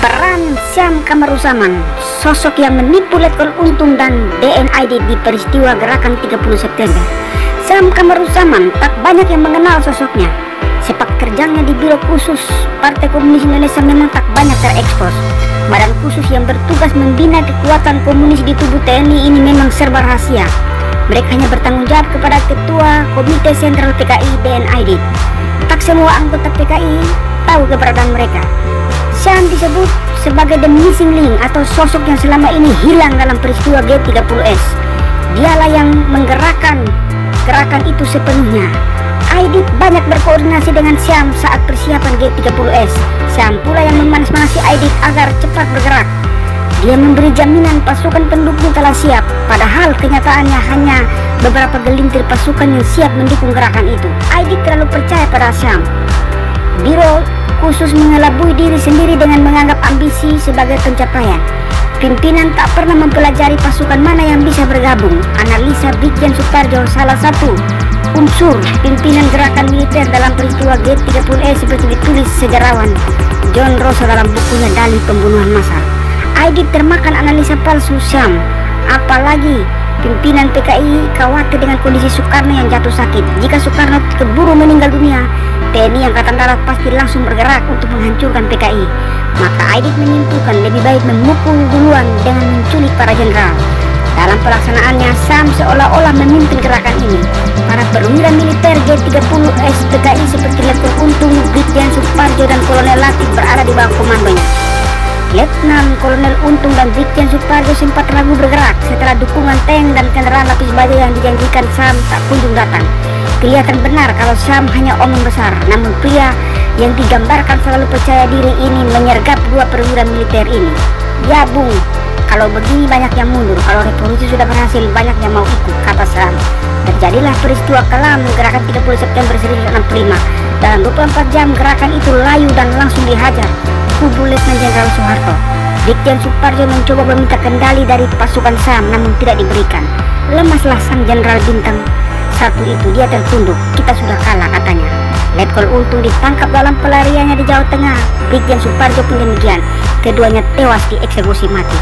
Peran Syam Kamaruzaman, sosok yang menipu Letkol Untung dan DNID di peristiwa gerakan 30 September. Syam Kamaruzaman tak banyak yang mengenal sosoknya. Sepak kerjanya di Biro Khusus Partai Komunis Indonesia memang tak banyak terekspos. Badan khusus yang bertugas membina kekuatan komunis di tubuh TNI ini memang serba rahasia. Mereka hanya bertanggung jawab kepada Ketua Komite Sentral PKI DNID. Tak semua anggota PKI tahu keberadaan mereka. Disebut sebagai the missing link atau sosok yang selama ini hilang dalam peristiwa G30S. Dialah yang menggerakkan gerakan itu sepenuhnya. Aidit banyak berkoordinasi dengan Syam saat persiapan G30S. Syam pula yang memanas-manasi Aidit agar cepat bergerak. Dia memberi jaminan pasukan pendukung telah siap, padahal kenyataannya hanya beberapa gelintir pasukan yang siap mendukung gerakan itu. Aidit terlalu percaya pada Syam. Biro khusus mengelabui diri sendiri dengan menganggap ambisi sebagai pencapaian. Pimpinan tak pernah mempelajari pasukan mana yang bisa bergabung. Analisa Brigjen Suparjo salah satu unsur pimpinan gerakan militer dalam peristiwa G30E seperti ditulis sejarawan John Rosa dalam bukunya Dali Pembunuhan Massal. Aidit termakan analisa palsu Syam. Apalagi pimpinan PKI khawatir dengan kondisi Soekarno yang jatuh sakit. Jika Soekarno keburu meninggal dunia, TNI Angkatan Darat pasti langsung bergerak untuk menghancurkan PKI. Maka Aidit menyimpulkan lebih baik memukul duluan dengan menculik para jenderal. Dalam pelaksanaannya, Sam seolah-olah memimpin gerakan ini. Para perwira militer G30 SPKI seperti Letkol Untung, Brigjen Suparjo, dan Kolonel Latif berada di bawah komandonya. Letnan Kolonel Untung dan Brigjen Suparjo sempat ragu bergerak setelah dukungan tank dan kendaraan lapis baja yang dijanjikan Sam tak kunjung datang. Kelihatan benar kalau Sam hanya omong besar, namun pria yang digambarkan selalu percaya diri ini menyergap dua perwira militer ini. Ya bung, kalau begini banyak yang mundur, kalau revolusi sudah berhasil banyak yang mau ikut, kata Sam. Terjadilah peristiwa kelam gerakan 30 September 1965. Dalam 24 jam gerakan itu layu dan langsung dihajar kubu Letnan Jenderal Soeharto. Brigjen Suparjo mencoba meminta kendali dari pasukan Sam namun tidak diberikan. Lemaslah sang Jenderal Bintang satu itu dia tertunduk. Kita sudah kalah katanya. Letkol Untung ditangkap dalam pelariannya di Jawa Tengah. Brigjen Suparjo pun demikian. Keduanya tewas dieksekusi mati.